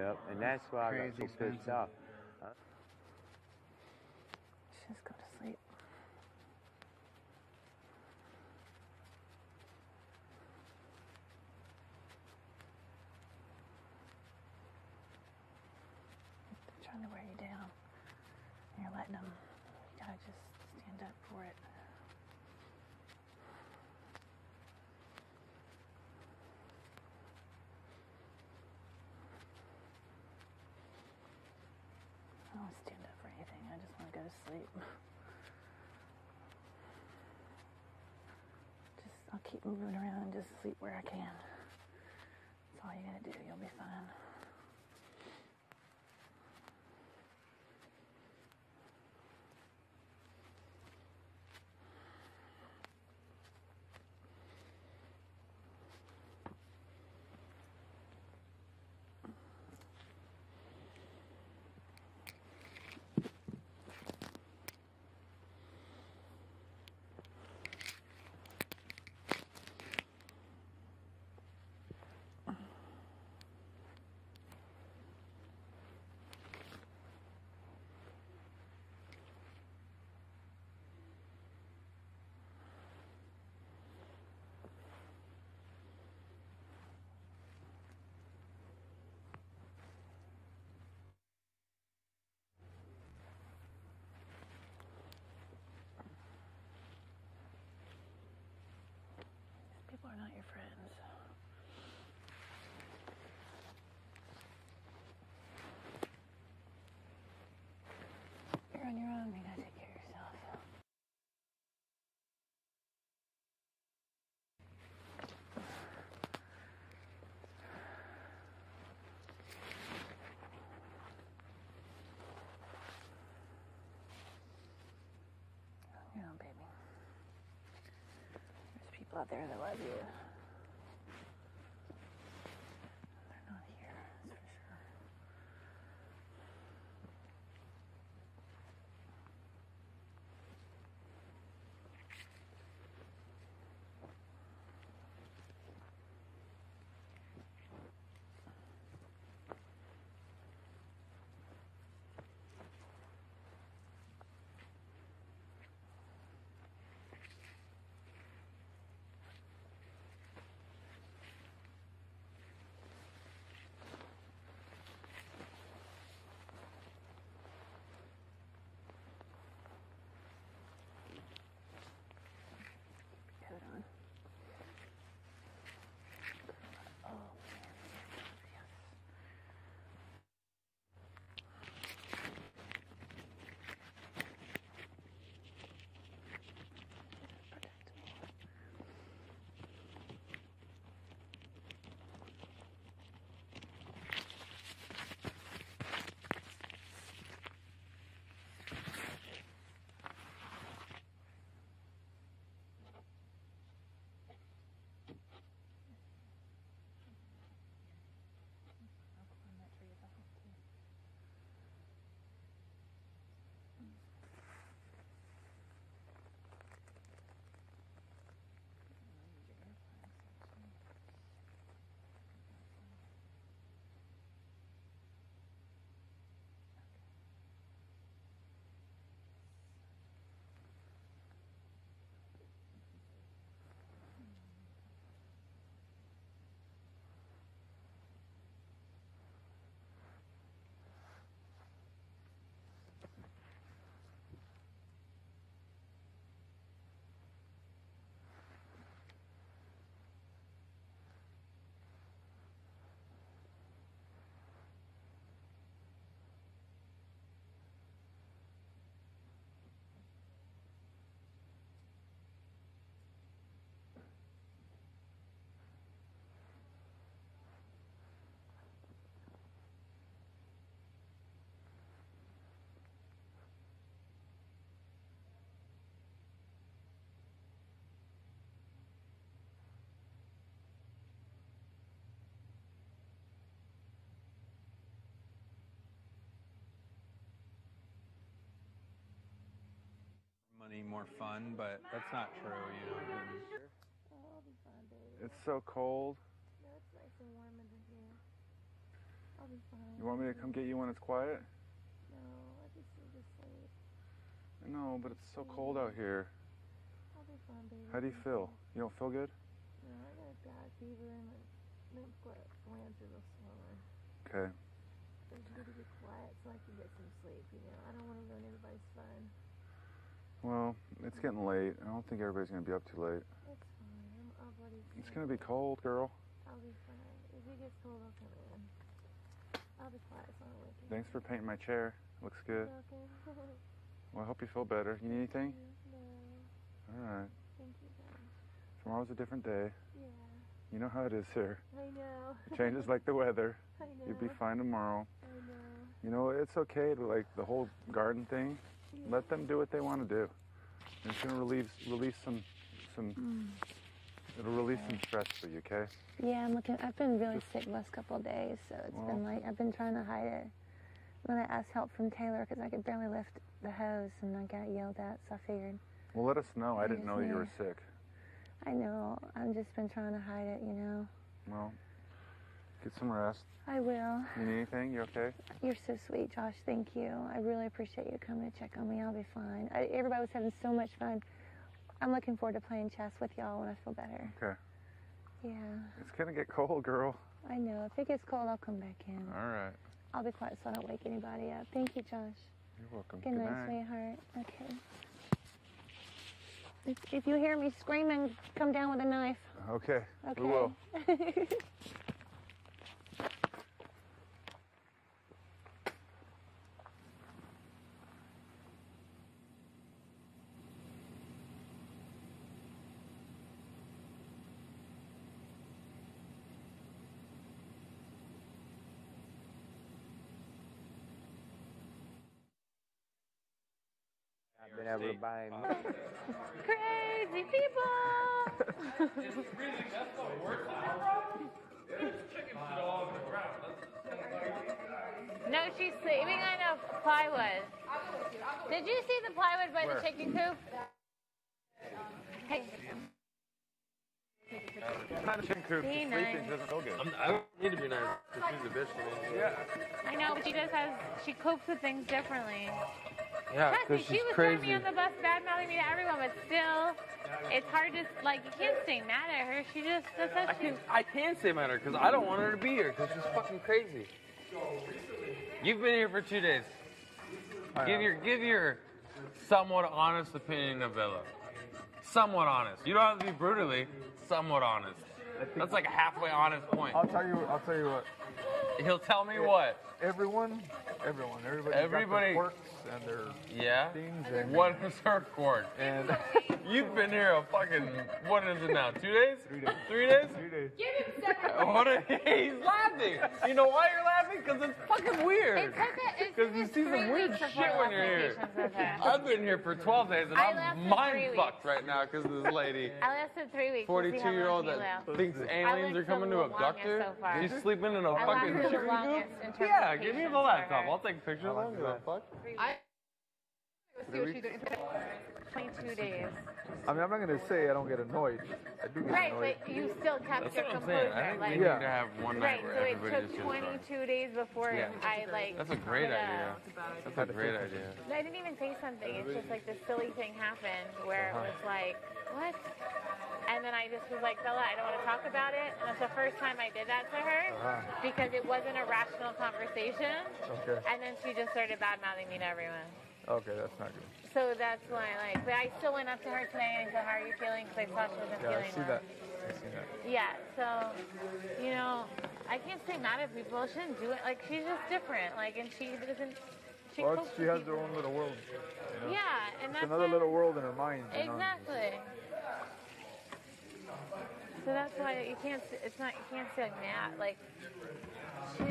up, and that's why I got so pissed off. She's got keep moving around and just sleep where I can. That's all you gotta do, you'll be fine. out there that love you. any more fun, but that's not true, you know. Oh, fine, it's so cold. No, it's nice and warm in here. I'll be fine. You want me to come get you when it's quiet? No, I just need to sleep. No, but it's so cold out here. I'll be fine, baby. How do you feel? You don't feel good? No, I got a bad fever and my lymph got glands in the summer. Okay. I it's good to be quiet so I can get some sleep, you know. I don't want to ruin everybody's fun. Well, it's getting late. I don't think everybody's gonna be up too late. It's fine. I'm, I'll bloody It's gonna be cold, girl. I'll be fine. If it gets cold, I'll come in. I'll be quiet so I don't wake. Thanks for painting my chair. Looks good. Welcome. Well, I hope you feel better. You need anything? No, All right. thank you, guys. Tomorrow's a different day. Yeah, You know how it is here. I know. It changes like the weather. I know. You'll be fine tomorrow. I know. You know, it's okay to like the whole garden thing. Let them do what they want to do. It's gonna relieve release some some. It'll release some stress for you, okay? Yeah, I'm looking. I've been really sick the last couple of days, so it's been like I've been trying to hide it. Then I asked help from Taylor because I could barely lift the hose, and I got yelled at. So I figured, Well, let us know. I Yes, didn't know you were sick. I know. I've just been trying to hide it, you know. Well, get some rest. I will. You need anything? You okay? You're so sweet, Josh. Thank you. I really appreciate you coming to check on me. I'll be fine. I, everybody was having so much fun. I'm looking forward to playing chess with y'all when I feel better. Okay. Yeah, It's gonna get cold, girl. I know. If it gets cold, I'll come back in. All right. I'll be quiet so I don't wake anybody up. Thank you, Josh. You're welcome. Good, night, sweetheart. Okay. If, if you hear me screaming, come down with a knife. Okay. Okay. We will. been able to buy him. Crazy people! No, she's sleeping on a plywood. Did you see the plywood by Where? the chicken coop? Hey, Kind of chicken coop. Be Sleeping nice. doesn't feel good. I'm, I don't need to be nice because she's a bitch. Yeah. I know, but she just has, she copes with things differently. Yeah, Trust me, because she was throwing me on the bus, bad mouthing me to everyone, but still, it's hard to, like, you can't stay mad at her. She just, that's how I she, can I can say her because I don't want her to be here because she's fucking crazy. You've been here for two days. Give your give your somewhat honest opinion of Bella. Somewhat honest. You don't have to be brutally. Somewhat honest. That's like a halfway honest point. I'll tell you. I'll tell you what. He'll tell me what. Everyone, everyone, everybody, Everybody- got their quirks and their Yeah. things, and What is her quirk? and You've been here a fucking what is it now? Two days? Three days. Three days? three days. What are, he's laughing. You know why you're laughing? Because it's fucking weird. it took Because you see some weird shit when you're here. vacations. I've been here for 12 days and I I'm lasted mind fucked right now because of this lady. I lasted three weeks. 42 year old that thinks aliens are coming to abduct her. so far. She's sleeping in a I fucking lasted the chicken longest in terms Yeah, of give me the for laptop. I'll take pictures. I don't give a fuck. Three weeks. 22 days. I mean, I'm not gonna say I don't get annoyed. I do get Right, annoyed. but you still kept That's your what I'm saying. composure. I think like, we need Yeah. to have one Right, where so it everybody took just gets 22 days before Yeah. I like. That's a great put idea. That's a great idea. No, I didn't even say something. It's just like this silly thing happened where Uh-huh. it was like, what? And then I just was like, Bella, I don't want to talk about it. And it's the first time I did that to her Uh-huh. because it wasn't a rational conversation. Okay. And then she just started bad mouthing me to everyone. Okay, that's not good. So that's why, like, but I still went up to her today and I said, How are you feeling? Because I saw she wasn't Yeah, I feeling see well. that. I see that. Yeah, so, you know, I can't stay mad at people. She didn't do it. Like, she's just different. Like, and she doesn't. She Well, she has her own little world. You know? Yeah, and that's It's another little world in her mind. You know? Exactly. So that's why you can't. It's not. You can't say like mad. Like, she.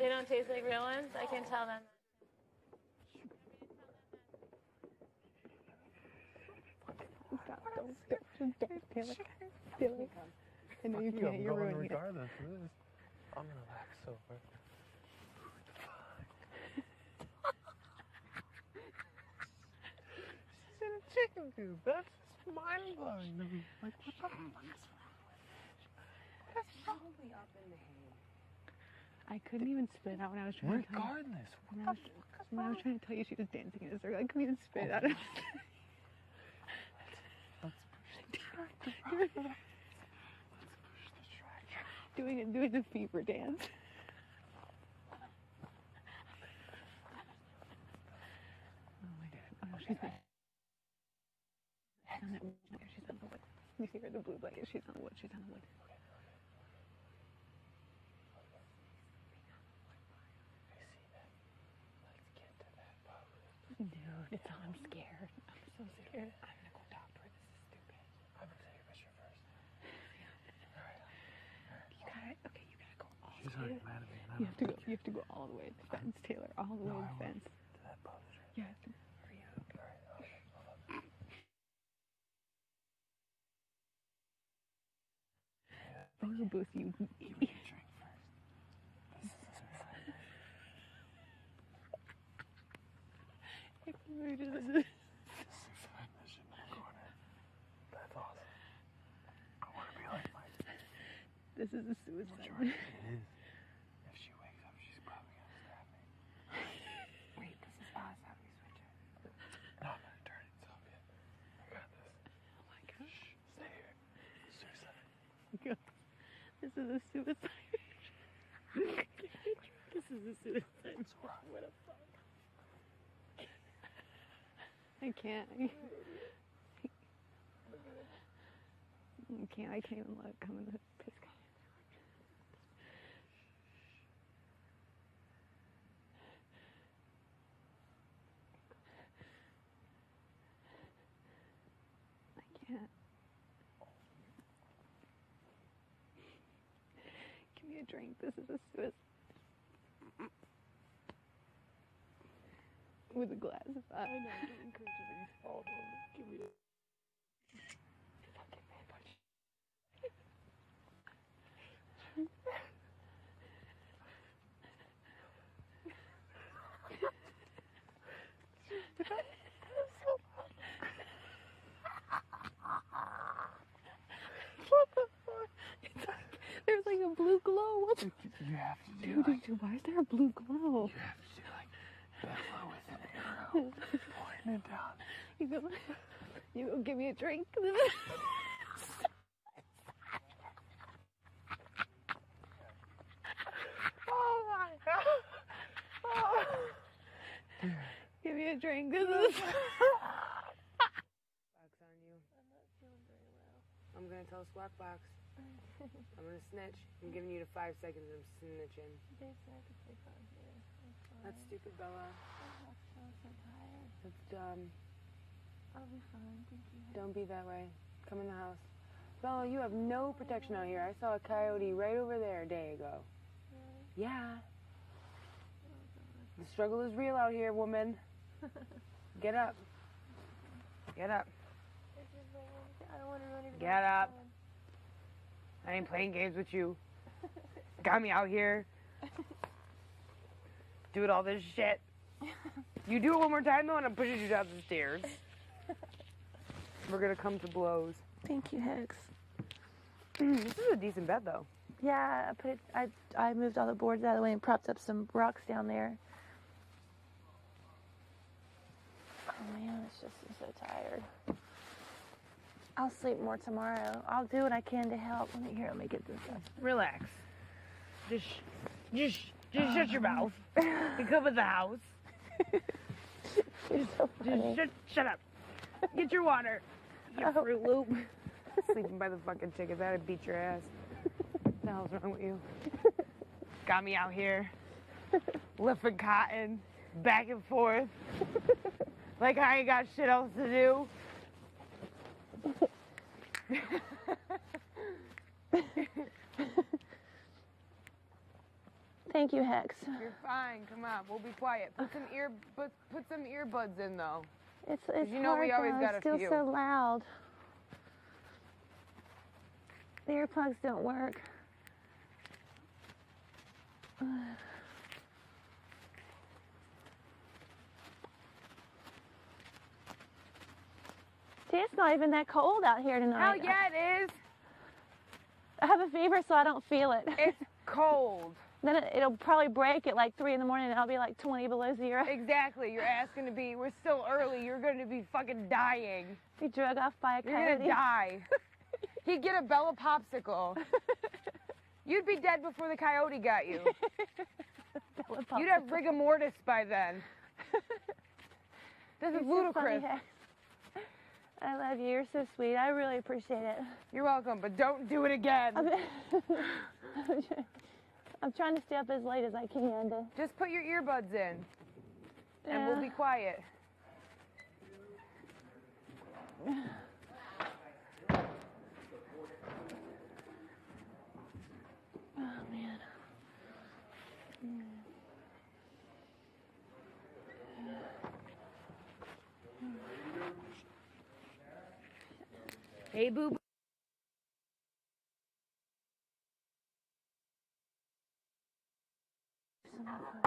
They don't taste like real ones. I can tell them. I know you can't. You're ruining it. regardless of this. I'm gonna laugh so hard. She's in a chicken coop. That's just mind blowing to me. Like, what the fuck? I couldn't even spit out when I was trying to tell you. Regardless, When I was, when I was trying to tell you she was dancing in a circle, I couldn't even spit it out. Let's push the bro. Let's push the tractor. doing it, doing the fever dance. Oh my god! Oh no, she's back. On that wood. She's on the wood. You see her, the blue blanket. She's on the wood. She's on the wood. Dude, it's I'm scared. I'm so scared. I'm gonna go talk to her. This is stupid. I'm gonna take a picture first. You gotta. Okay, you gotta go all She's the way. already mad at me. You have to go. You have to go all the way to the fence, Taylor. All the way No, to the fence. to that poster. Yeah. Hurry up. Photo booth, you. Give me a drink first. This is a suicide mission. We're just- This is a suicide mission. I'm going. That's awesome. I want to be like Mike. This is a suicide. already it is. If she wakes up, she's probably gonna stab me. Wait, this is us. How do we switch it? No, I'm gonna turn it off yet. I got this. Oh my god. Shh, stay here. Suicide. Oh this is a suicide. this is a suicide. What a fuck. I can't. I can't. I can't even look. come in the piss. I can't. Give me a drink. This is a suicide. With a glass of I know, don't encourage everybody to fall down. Give me a fucking man punch. what the fuck? It's like, there's like a blue glow. What You have to do dude, like, dude, why is there a blue glow? you have to do like With pointing it down. You go, you go give me a drink. Oh my god. Oh. give me a drink. This is. Box on you. I'm not feeling very well. I'm gonna tell Squawk I'm gonna snitch. I'm giving you the five seconds of snitching. They I could stay on here. I'm fine. That's stupid, Bella. I'm so, so tired. That's dumb. I'll be fine. Thank you. Don't be that way. Come in the house. Bella, you have no protection out here. I saw a coyote right over there a day ago. Really? Yeah. Oh, The struggle is real out here, woman. Get up. Get up. This is my one- I don't want to run into Get up. I ain't playing games with you. Got me out here. Doing all this shit. You do it one more time though, and I'm pushing you down the stairs. We're gonna come to blows. Thank you, Hex. Mm, this is a decent bed though. Yeah, I put it. I I moved all the boards out of the way and propped up some rocks down there. Oh man, it's just I'm so tired. I'll sleep more tomorrow. I'll do what I can to help. Let me here. Let me get this. Up. Relax. Just, just, just shut your mouth. You come in the house. You're so Just shut, shut up. Get your water. You Oh. Fruit Loop. Sleeping by the fucking chickens. I'd beat your ass. What the hell's wrong with you? Got me out here lifting cotton back and forth. like I ain't got shit else to do. Thank you, Hex. You're fine. Come on, we'll be quiet. Put some ear, put, put some earbuds in though. It's it's you know we hard always though. got It's still few. so loud. The earplugs don't work. See, it's not even that cold out here tonight. Hell yeah, it is. I have a fever, so I don't feel it. It's cold. Then it, it'll probably break at like three in the morning, and I'll be like 20 below zero. Exactly. You're asking to be. We're still early. You're going to be fucking dying. Be drug off by a coyote. You're coyote. gonna die. He'd get a Bella popsicle. You'd be dead before the coyote got you. Bella You'd have rigor mortis by then. This is You're so funny, ludicrous. Hex. I love you. You're so sweet. I really appreciate it. You're welcome, but don't do it again. I'm, trying to stay up as late as I can. To, Just put your earbuds in, and we'll be quiet. oh man. Hey, boo. Uh-huh.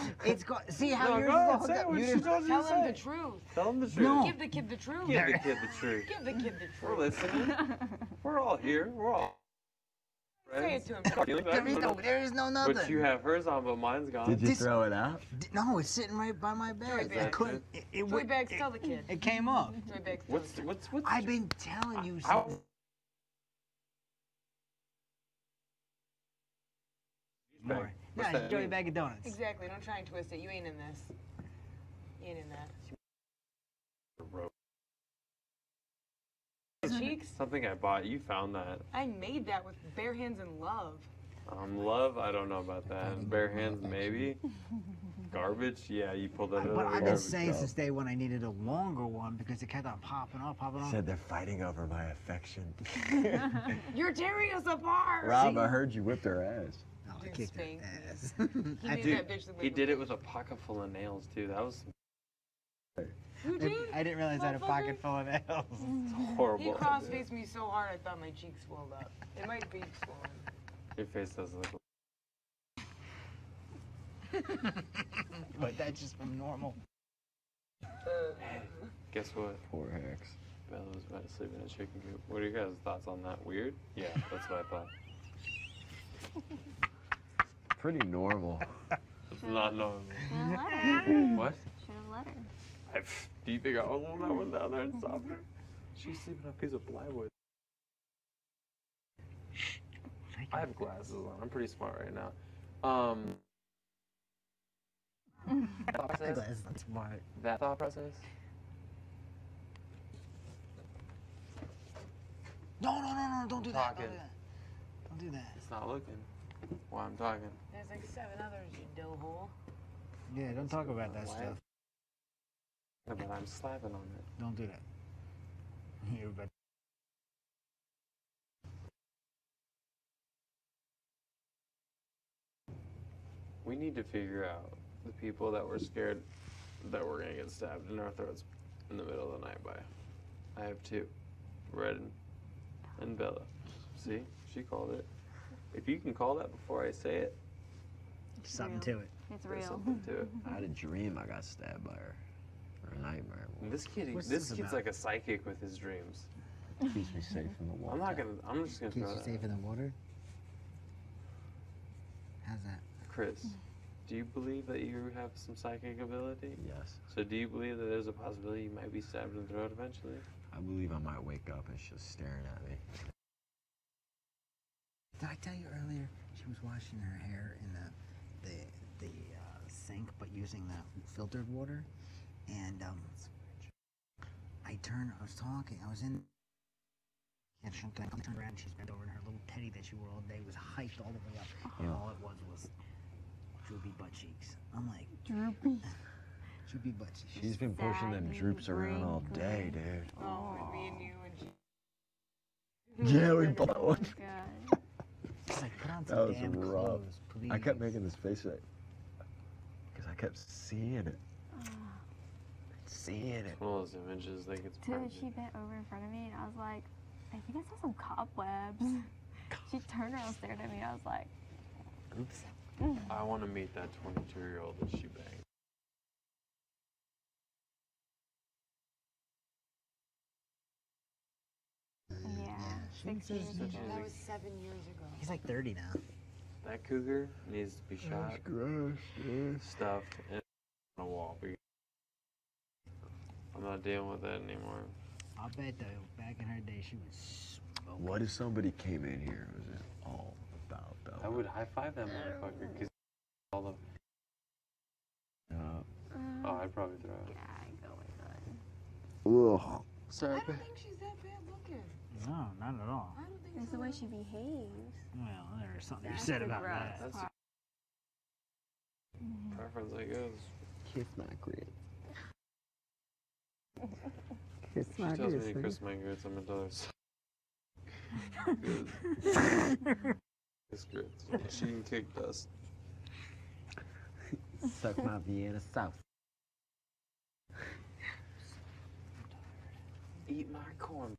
It's got. See how No, yours go is all ahead, say what You she didn't- told you Tell to him say. the truth. Tell him the truth. No. Give the kid the truth. Give the kid the truth. Give the kid the truth. We're truth. listening. We're all here. We're all Say it to him. Feeling There is bad, no. There is no nothing. But you have hers on, but mine's gone. Did you This- throw it out? D- No, it's sitting right by my bed. bag. It couldn't. It, it, Joy would- bags, it, tell the kid. it came up. Joy bags, What's the kid. what's what's? I've been telling you How- since. Bag. More. What's Yeah, that Joey mean? bag of donuts. Exactly. Don't try and twist it. You ain't in this. You ain't in that. Cheeks. Something I bought. You found that. I made that with bare hands and love. Um, love. I don't know about that. Bare hands, maybe. Garbage. Yeah, you pulled that out of But the I've been garbage. saying since day one I needed a longer one because it kept on popping off, popping off. Said they're fighting over my affection. You're tearing us apart. Rob, I heard you whipped her ass. I Dude, kicked her ass. He I, made Dude, that bitch look He like did it with a pocket full of nails too. That was You did? I didn't realize I had a pocket full of nails. He horrible. cross faced me so hard I thought my cheeks swelled up. It might be swollen. Your face does look. but that's just from normal. Guess what? Poor Hex. Bella was about to sleep in a chicken coop. What are your guys' thoughts on that? Weird? Yeah, that's what I thought. Pretty normal. It's not normal. Should have let. What? Should have let her. I, do you think I would that one down there and stop her? She's sleeping on a piece of plywood. I have glasses on. I'm pretty smart right now. Um. thought process? That's not smart. That thought process? No, no, no, no! Don't do that. Don't Talking. do that. Don't do that. It's not looking while I'm talking. There's like seven others, you dill hole. Yeah, don't talk about that stuff. No, but I'm slapping on it. Don't do that. You're about We need to figure out the people that were scared that we're gonna get stabbed in our throats in the middle of the night by. I have two, Red and, and Bella. See, she called it. If you can call that before I say it, something to it. It's There's real. something to it. I had a dream I got stabbed by her. Or a nightmare. This kid, What's this this kid's about? like a psychic with his dreams. Keeps me safe in the water. I'm not gonna. I'm just gonna Keeps throw you that. safe in the water. How's that? Chris, mm. do you believe that you have some psychic ability? Yes. So do you believe that there's a possibility you might be stabbed in the throat eventually? I believe I might wake up and she's staring at me. Did I tell you earlier she was washing her hair in the the the uh, sink, but using the filtered water? And um, I turned. I was talking. I was in. And she I turned around. and She's bent over, and her little teddy that she wore all day was hyped all the way up, and Yeah. all it was was droopy butt cheeks. I'm like Droopy. droopy butt cheeks. She's been pushing them Saggy, droops around all day, dude. Oh, with me and you and she. Yeah, we Oh both. God. Like, put on That was damn rough. clothes, please. I kept making this face like, because I kept seeing it. Ah. Seeing it. It's one of those images that gets Dude, she bent over in front of me, and I was like, I think I saw some cobwebs. she turned around, stared at me, and I was like, Oops. Mm. I want to meet that 22 year old that she six years ago. That was seven years ago. He's like 30 now. That cougar needs to be shot, gross, dude. stuffed, and on a wall. I'm not dealing with that anymore. I'll bet though, back in her day, she was. smoking. What if somebody came in here and was all about that? I would high five that motherfucker because all the. Uh, Oh, I'd probably throw it. Yeah, I go with that. ugh. Sorry, I don't think she's that bad looking. No, not at all. I don't think It's so. the way she behaves. Well, there's something you said about gross that. That's part. preference, I guess. Kiss my grit. Kiss She tells me to kiss my grits, I'm gonna tell her. Good. Kiss grits. She can kick dust. Suck my Vienna South. Eat my corn,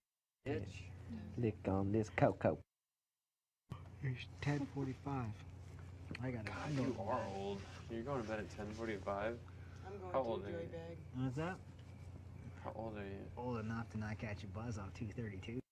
bitch. Lick on this cocoa. It's 10:45. I got God, you are old. You're going to bed at 10:45. I'm going How to old a are you? bag. What's that? How old are you? Old enough to not catch a buzz on 232.